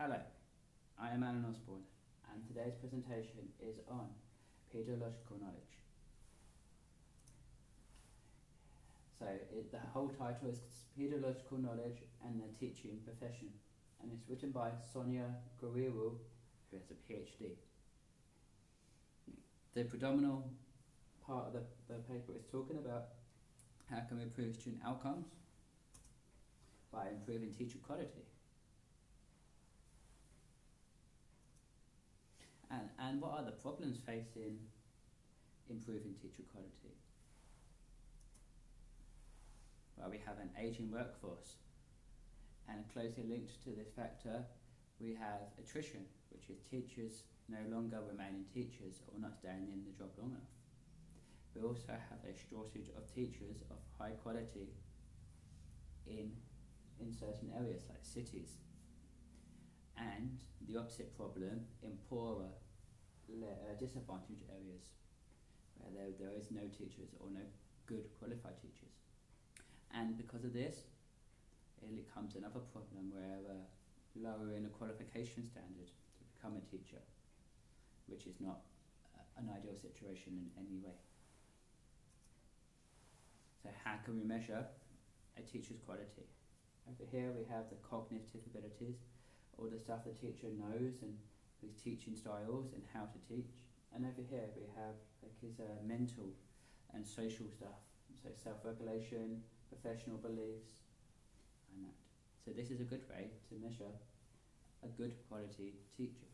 Hello, I am Alan Osborne, and today's presentation is on pedagogical knowledge. So it, the whole title is Pedagogical Knowledge and the Teaching Profession, and it's written by Sonia Guerriero, who has a PhD. The predominant part of the, the paper is talking about how can we improve student outcomes by improving teacher quality. And, what are the problems facing improving teacher quality? Well, we have an aging workforce, and closely linked to this factor, we have attrition, which is teachers no longer remaining teachers or not staying in the job long enough. We also have a shortage of teachers of high quality in, in certain areas like cities and the opposite problem in poorer, uh, disadvantaged areas where there, there is no teachers or no good qualified teachers. And because of this, it comes another problem where uh, lowering the qualification standard to become a teacher, which is not uh, an ideal situation in any way. So how can we measure a teacher's quality? Over here we have the cognitive abilities, all the stuff the teacher knows and his teaching styles and how to teach. And over here we have like his uh, mental and social stuff, so self-regulation, professional beliefs, and that. So this is a good way to measure a good quality teacher.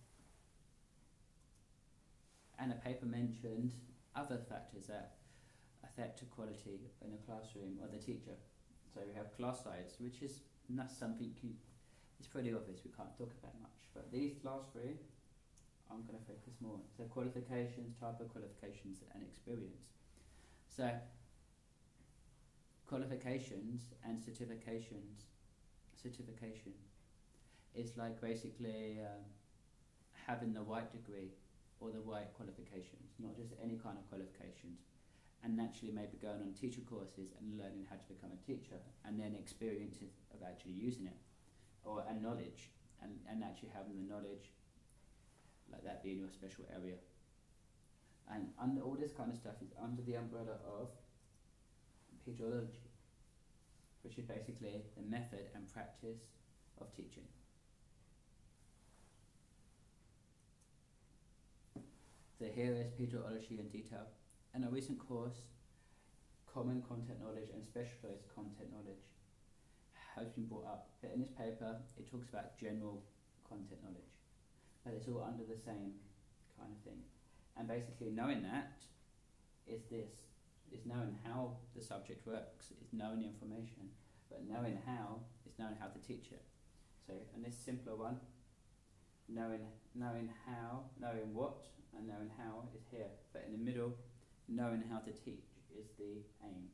And the paper mentioned other factors that affect quality in a classroom or the teacher. So we have class size, which is not something you, it's pretty obvious we can't talk about much. But these last three, I'm going to focus more. So qualifications, type of qualifications, and experience. So qualifications and certifications, certification is like basically um, having the right degree or the right qualifications, not just any kind of qualifications. And naturally, maybe going on teacher courses and learning how to become a teacher, and then experiences of actually using it, or and knowledge, and, and actually having the knowledge like that being your special area. And under all this kind of stuff is under the umbrella of pedagogy, which is basically the method and practice of teaching. So here is pedagogy in detail. In a recent course, common content knowledge and specialized content knowledge has been brought up. But in this paper, it talks about general content knowledge but it's all under the same kind of thing. And basically, knowing that is this is knowing how the subject works, is knowing the information, but knowing how is knowing how to teach it. So, and this simpler one, knowing knowing how, knowing what, and knowing how is here. But in the middle, knowing how to teach is the aim.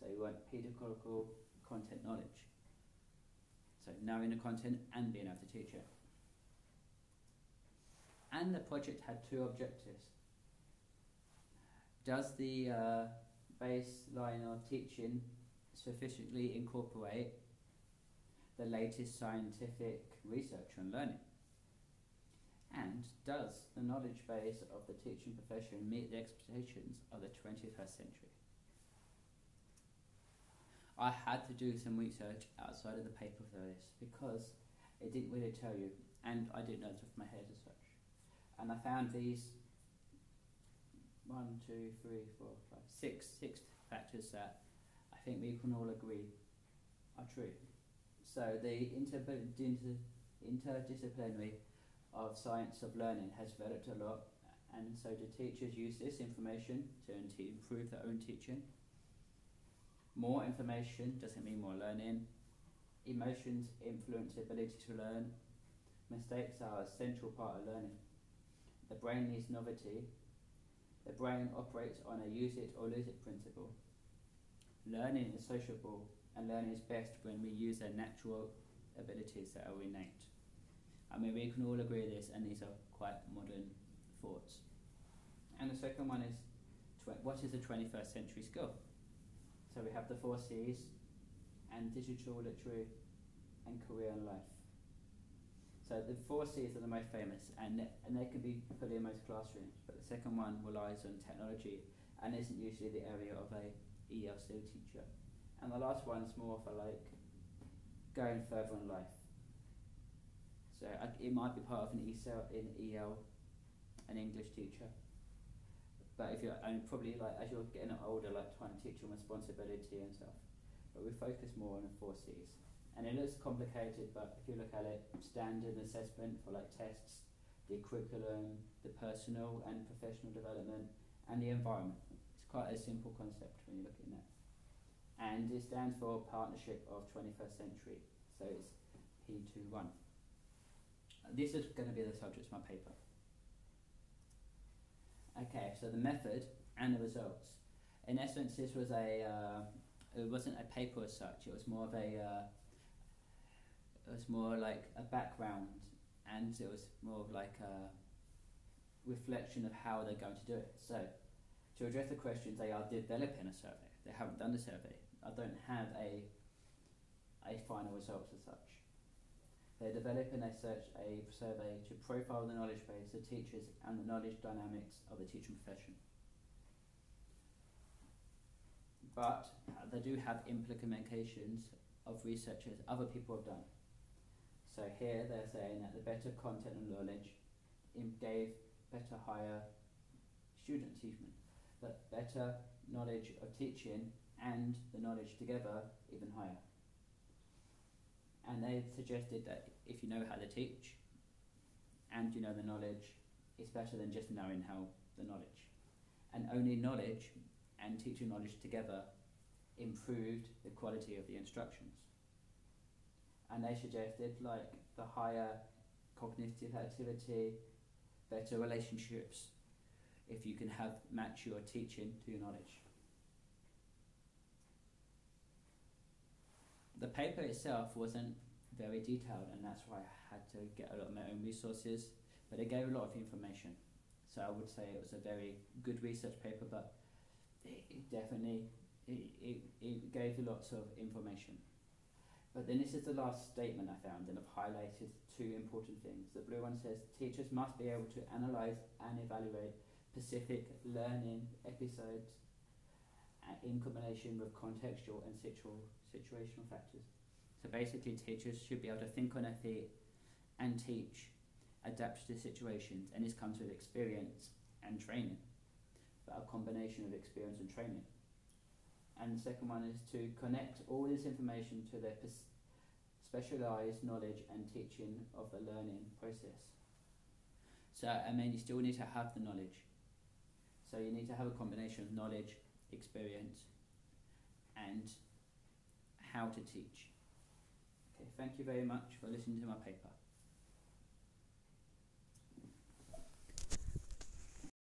So you want pedagogical content knowledge. So knowing the content and being able to teach it and the project had two objectives. Does the uh, baseline of teaching sufficiently incorporate the latest scientific research on learning? And does the knowledge base of the teaching profession meet the expectations of the 21st century? I had to do some research outside of the paper for this because it didn't really tell you, and I didn't know off my head as such and I found these one, two, three, four, five, six, six factors that I think we can all agree are true. So the inter interdisciplinary of science of learning has developed a lot, and so do teachers use this information to improve their own teaching. More information doesn't mean more learning. Emotions influence ability to learn. Mistakes are a central part of learning. The brain needs novelty. The brain operates on a use it or lose it principle. Learning is sociable, and learning is best when we use our natural abilities that are innate. I mean, we can all agree this, and these are quite modern thoughts. And the second one is what is a 21st century skill? So we have the four C's and digital, literary, and career and life. So the four C's are the most famous, and th- and they can be put in most classrooms. But the second one relies on technology, and isn't usually the area of a ELC teacher. And the last one's more for like going further in life. So I, it might be part of an ESL in EL, an English teacher. But if you're and probably like as you're getting older, like trying to teach them responsibility and stuff. But we focus more on the four C's. And it looks complicated, but if you look at it, standard assessment for like tests, the curriculum, the personal and professional development, and the environment. It's quite a simple concept when you look at it. And it stands for Partnership of 21st Century. So it's P21. This is going to be the subject of my paper. Okay, so the method and the results. In essence, this was a. Uh, it wasn't a paper as such. It was more of a. Uh, was more like a background, and it was more of like a reflection of how they're going to do it. So, to address the questions, they are developing a survey. They haven't done the survey. I don't have a a final result as such. They're developing a search a survey to profile the knowledge base of teachers and the knowledge dynamics of the teaching profession. But they do have implications of researchers other people have done. So here they're saying that the better content and knowledge gave better higher student achievement, but better knowledge of teaching and the knowledge together even higher. And they suggested that if you know how to teach and you know the knowledge, it's better than just knowing how the knowledge. And only knowledge and teaching knowledge together improved the quality of the instructions. And they suggested like the higher cognitive activity, better relationships, if you can have match your teaching to your knowledge. The paper itself wasn't very detailed, and that's why I had to get a lot of my own resources, but it gave a lot of information. So I would say it was a very good research paper, but it, it definitely it, it, it gave lots of information. But then this is the last statement I found, and I've highlighted two important things. The blue one says teachers must be able to analyse and evaluate specific learning episodes uh, in combination with contextual and situational factors. So basically, teachers should be able to think on their feet and teach, adapt to situations, and this comes with experience and training, but a combination of experience and training. And the second one is to connect all this information to their specialised knowledge and teaching of the learning process. So, I mean, you still need to have the knowledge. So, you need to have a combination of knowledge, experience, and how to teach. Okay, thank you very much for listening to my paper.